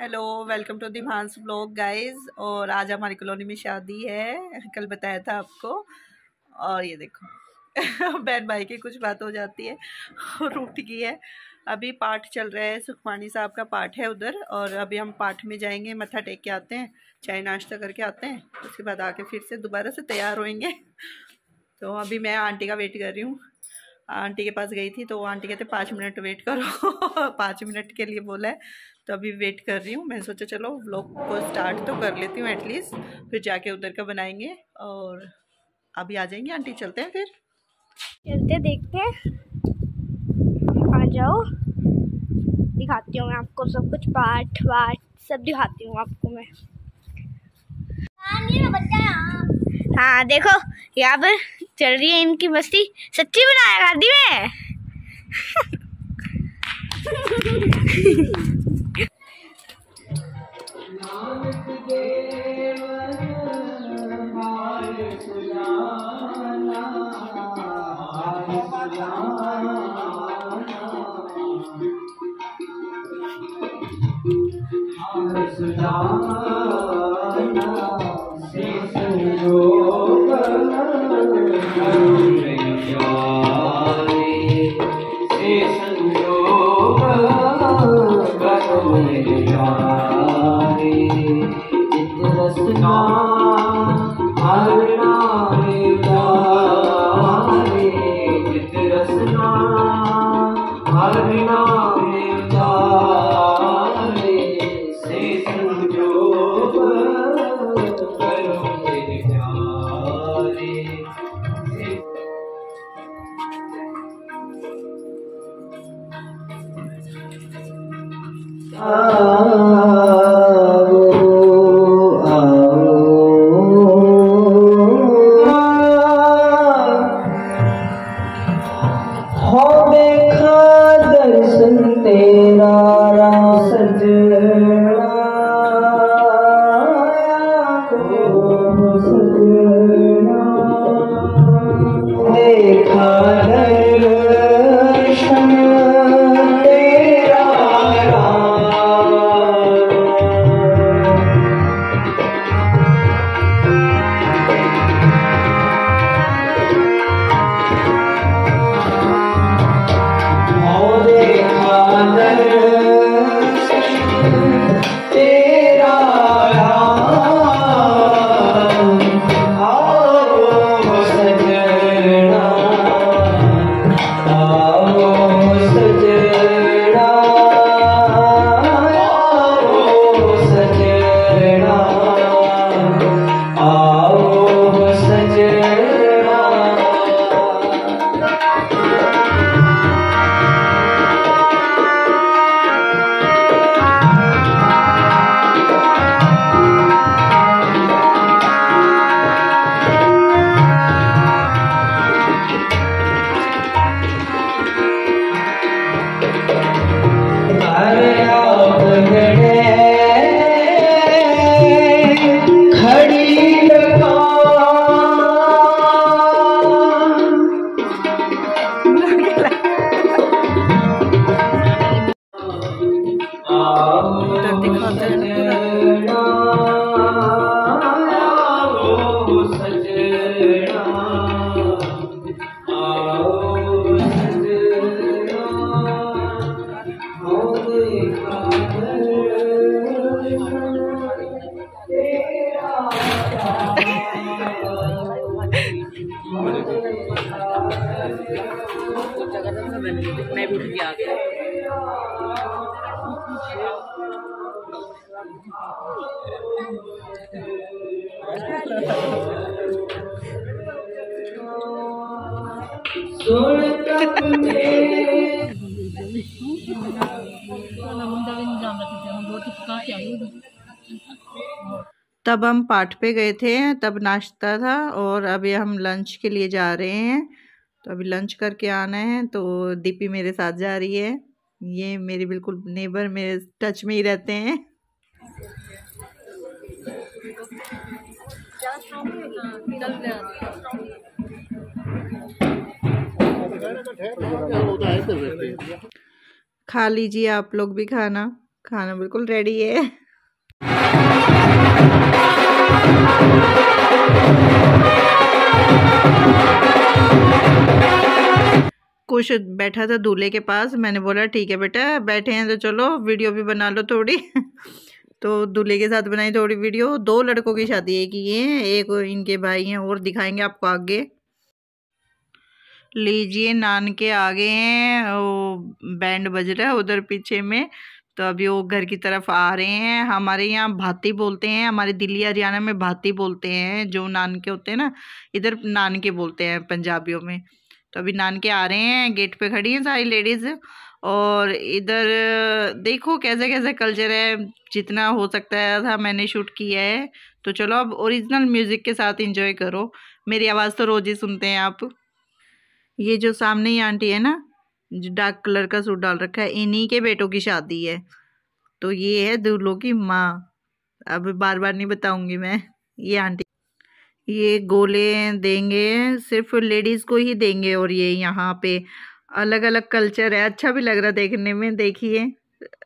Hello welcome to दिभांस blog guys और आज हमारी कॉलोनी में शादी है। कल बताया था आपको। और ये देखो, बहन भाई की कुछ बात हो जाती है। और उठ गई है। अभी पाठ चल रहा है। सुखमानी साहब का पाठ है उधर। और अभी हम पाठ में जाएँगे, मत्था टेक के आते हैं। चाय नाश्ता करके आते हैं। उसके बाद आके फिर से दोबारा से तैयार होएँगे। तो अभी मैं आंटी का वेट कर रही हूँ। आंटी के पास गई थी तो वो आंटी कहते पाँच मिनट वेट करो। पाँच मिनट के लिए बोला है। तो अभी वेट कर रही हूँ। मैंने सोचा चलो व्लॉग को स्टार्ट तो कर लेती हूँ एटलीस्ट फिर जाके उधर का बनाएँगे और अभी आ जाएँगे आंटी चलते हैं फिर? चलते देखते हैं। आ जाओ। दिखाती हूँ मैं आपको सब कुछ पाठ वाठ सब दिखाती हूँ आपको मैं। हाँ देखो यहाँ पर चल रही है इनकी मस्ती। सच्ची बनाया गाड़ी में मैं तब हम पाठ पे गए थे, तब नाश्ता था और अभी हम लंच के लिए जा रहे हैं। तो अभी लंच करके आना है तो दीपी मेरे साथ जा रही है। ये मेरे बिल्कुल नेबर मेरे टच में ही रहते हैं। खा लीजिए आप लोग भी खाना। खाना बिल्कुल रेडी है। कुछ बैठा था दूल्हे के पास, मैंने बोला, ठीक है बेटा, बैठे हैं तो चलो वीडियो भी बना लो थोड़ी। तो दूल्हे के साथ बनाई थोड़ी वीडियो दो लड़कों की शादी एक ये है एक इनके भाई हैं और दिखाएँगे आपको आगे। लीजिए नान के आगे हैं, वो बैंड बज रहा है उधर पीछे में। तो अभी वो घर की तरफ़ आ रहे हैं। हमारे यहाँ भाती बोलते हैं, हमारे दिल्ली, हरियाणा में भाती बोलते हैं, जो नान के होते हैं ना, इधर नान के बोलते हैं पंजाबियों में। तो अभी नान के आ रहे हैं, गेट पे खड़ी हैं सारी लेडीज़। और इधर देखो कैसे कैसे कल्चर है, जितना हो सकता है था मैंने शूट किया है। तो चलो अब ओरिजिनल म्यूज़िक के साथ इंजॉय करो। मेरी आवाज़ तो रोज़ ही सुनते हैं आप। ये जो सामने ही आंटी है ना, जो डार्क कलर का सूट डाल रखा है, इन्हीं के बेटों की शादी है। तो ये है दूल्हों की माँ। अब बार बार नहीं बताऊँगी मैं ये आंटी। ये गोले देंगे, सिर्फ़ लेडीज़ को ही देंगे और ये यहाँ पे अलग अलग कल्चर है। अच्छा भी लग रहा देखने में, देखिए।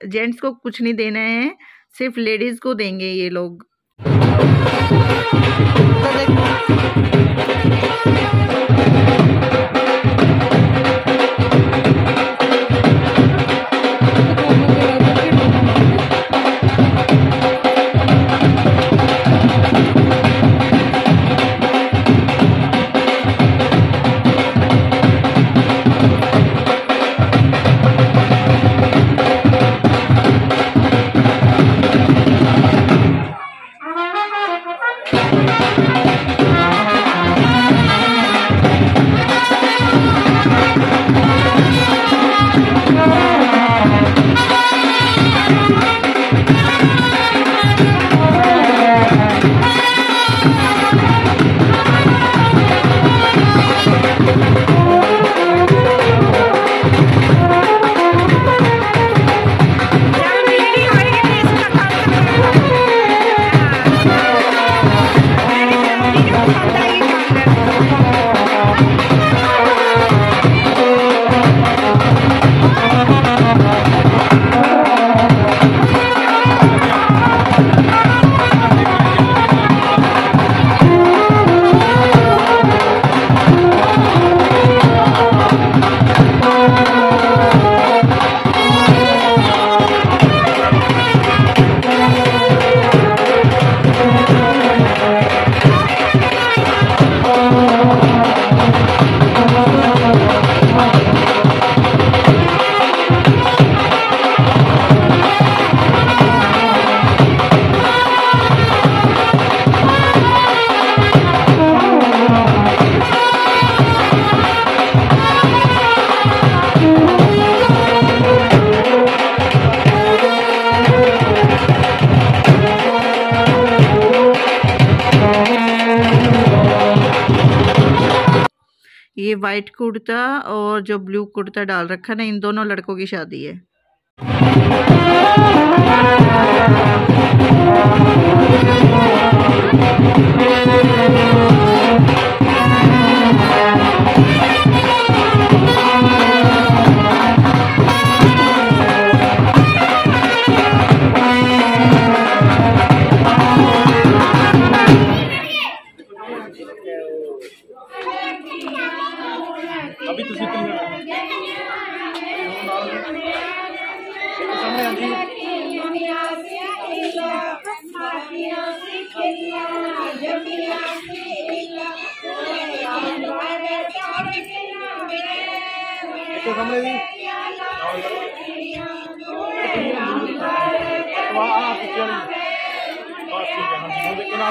जेंट्स को कुछ नहीं देना है, सिर्फ़ लेडीज़ को देंगे ये लोग। वाइट कुर्ता और जो ब्लू कुर्ता डाल रखा ना, इन दोनों लड़कों की शादी है। ਅਭੀ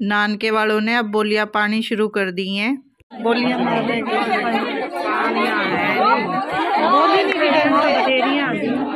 नानके वालों ने अब बोलियाँ पानी शुरू कर दी हैं। बोलियाँ बोली नहीं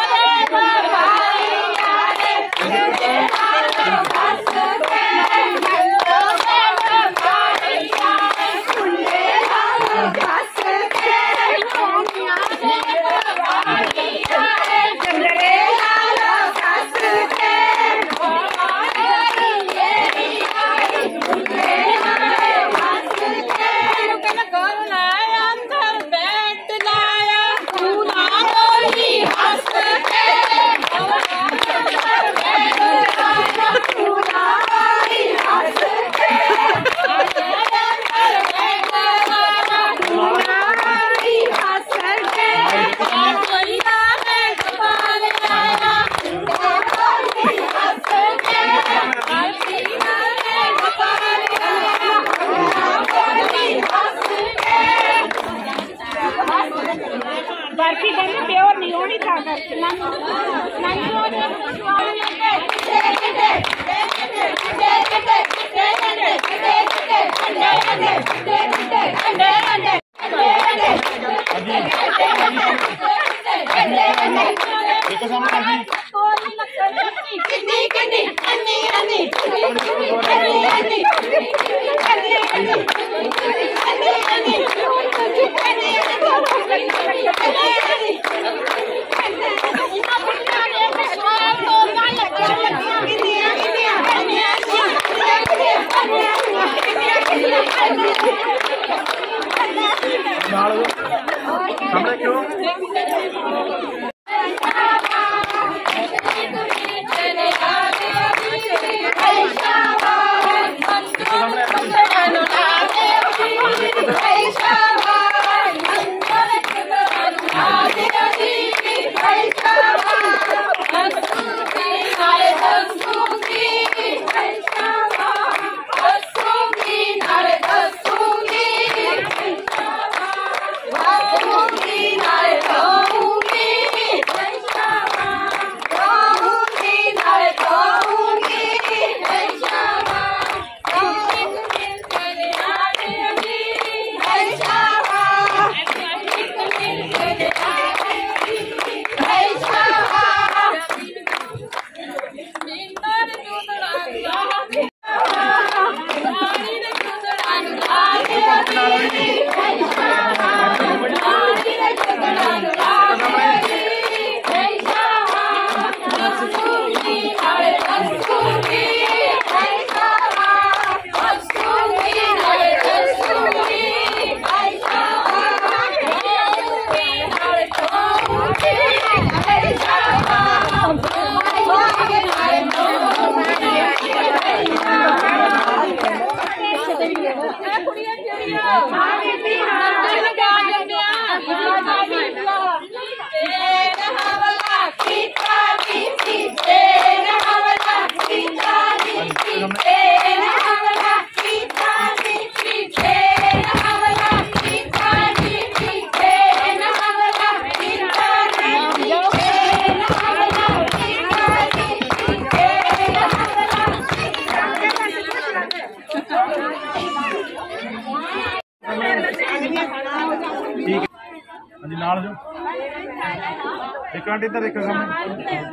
काट इधर देखो सामने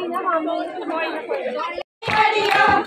করি না আমি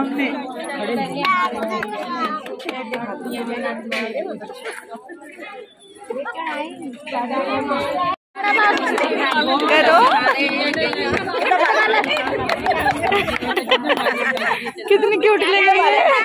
सामने। करो। कितनी क्यूट लग रही है।